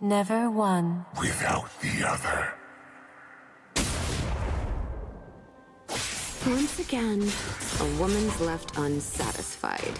Never one. without the other. Once again, a woman's left unsatisfied.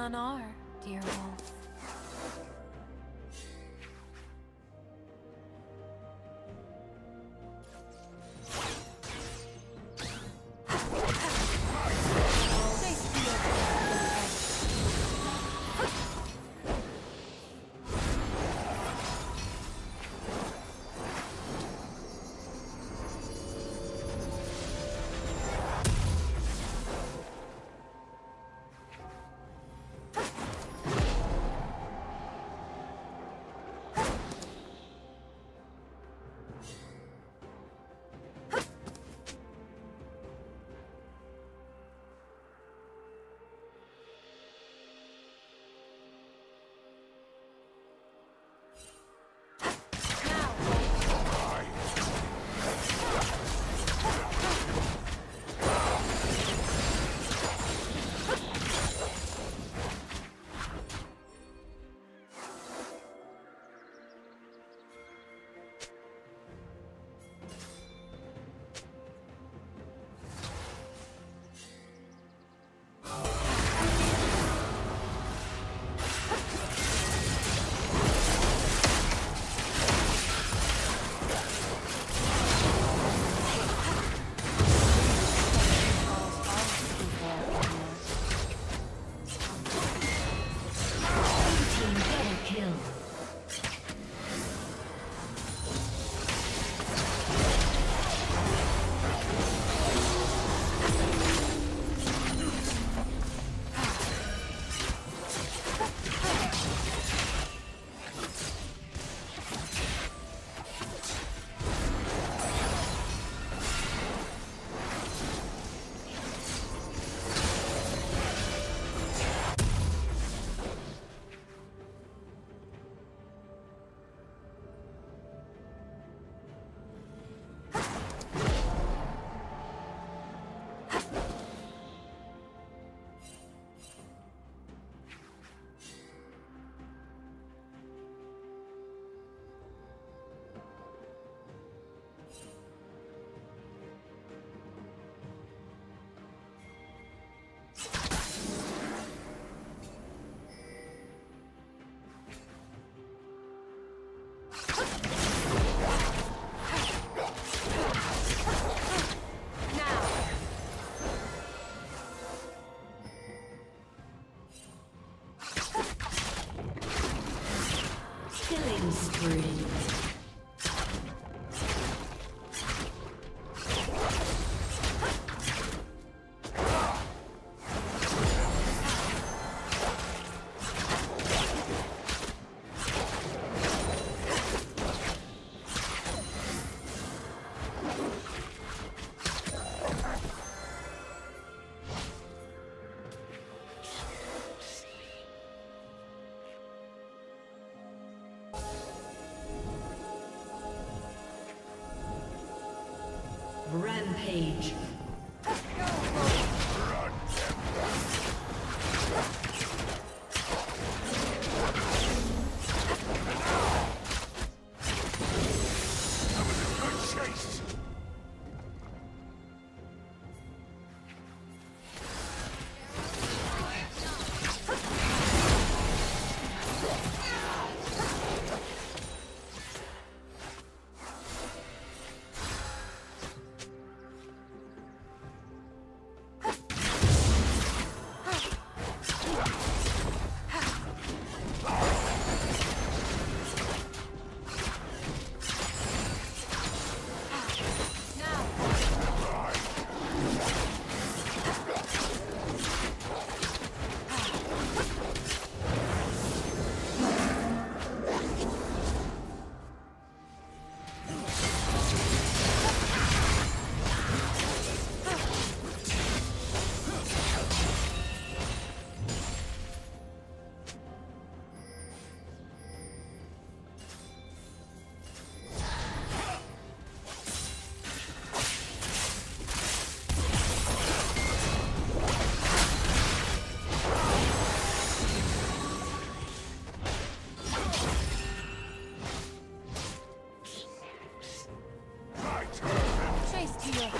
None are, dear wolf. Yeah.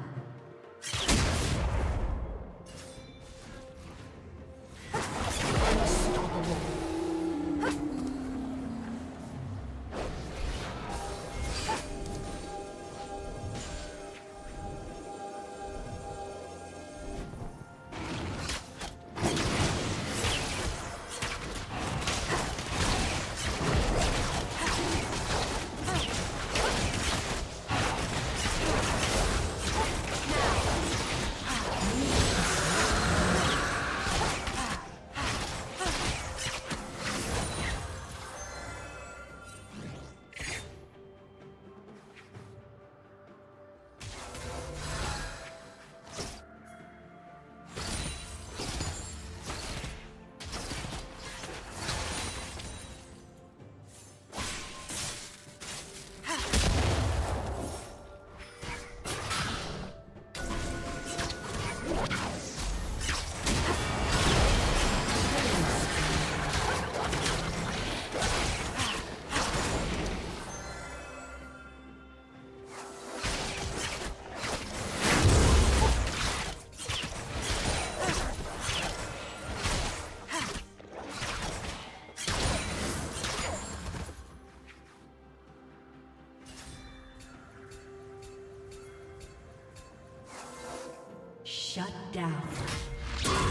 Shut down.